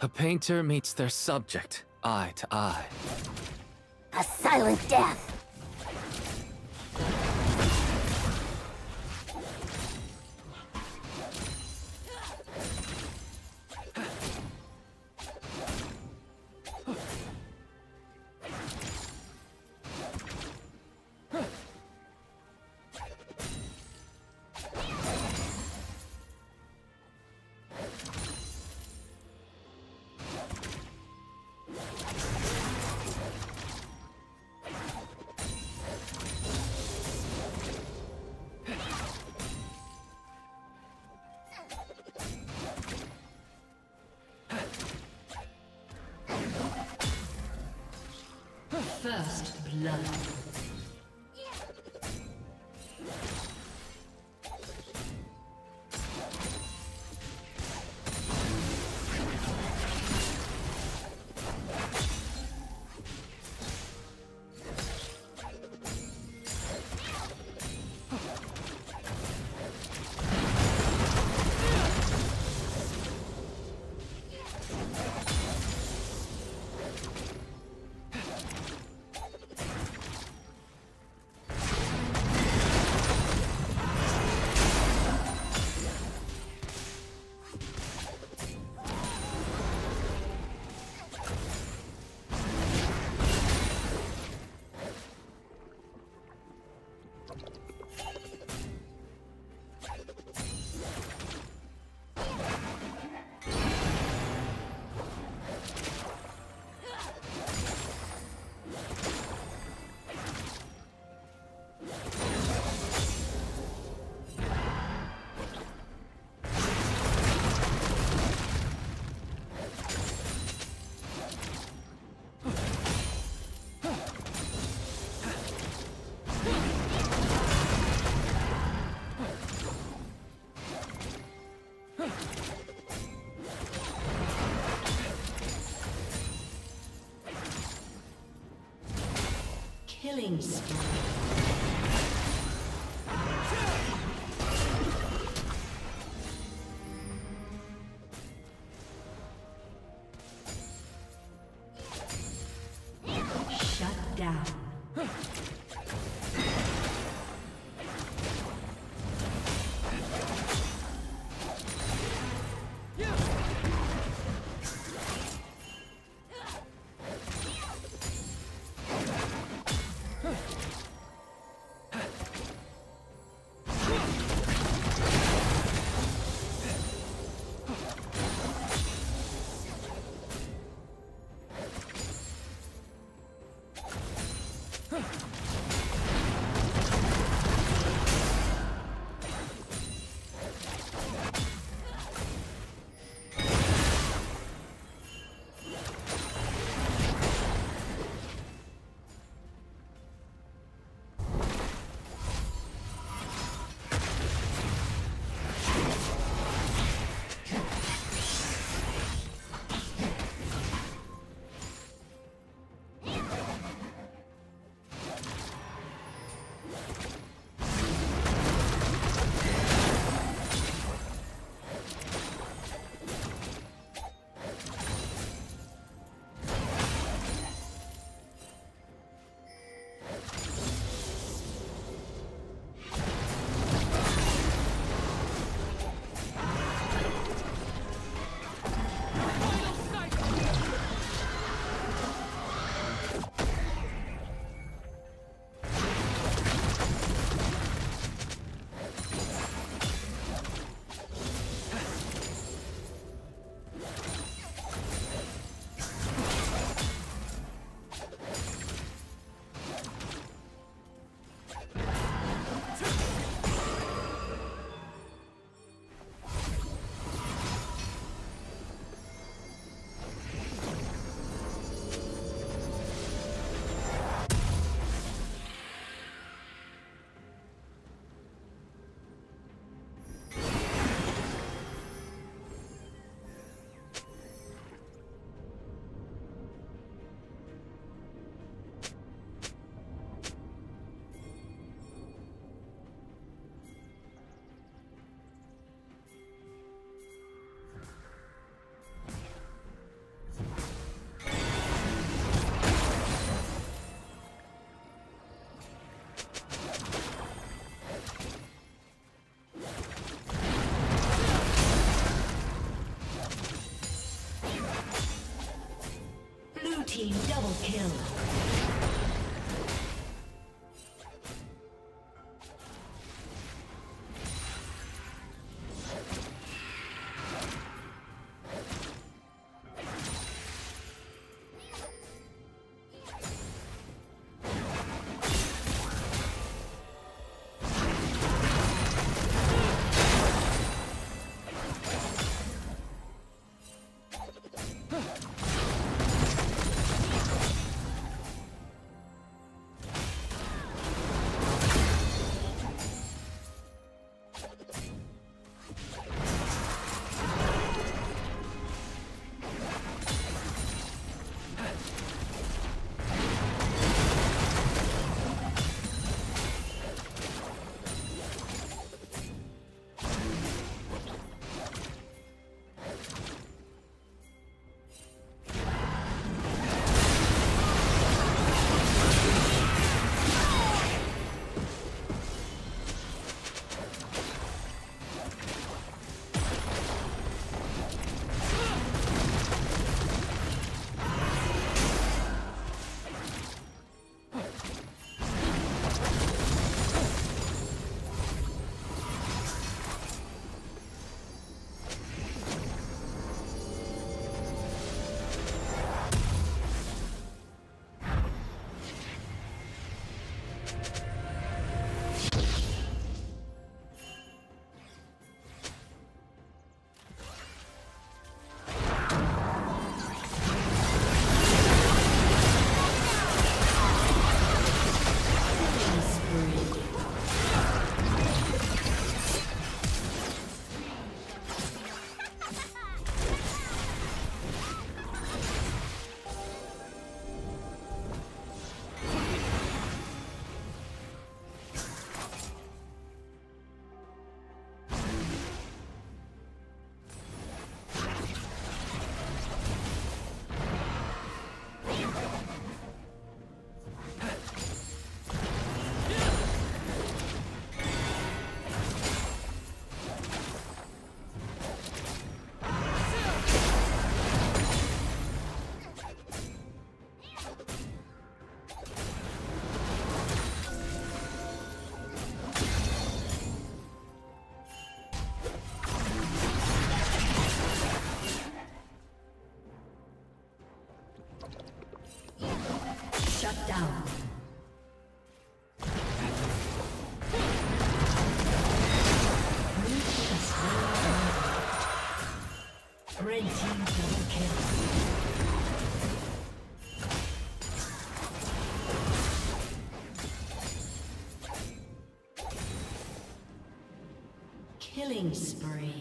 A painter meets their subject, eye to eye. A silent death. First blood. Killing spree. Team double kill. Killing spree.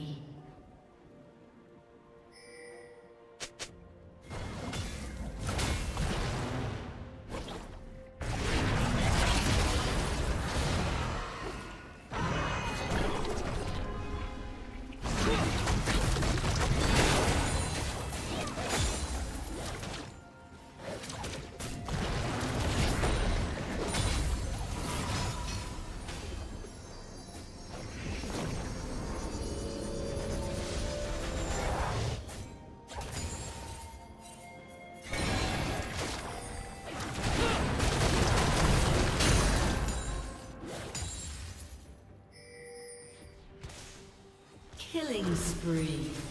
Killing spree.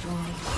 A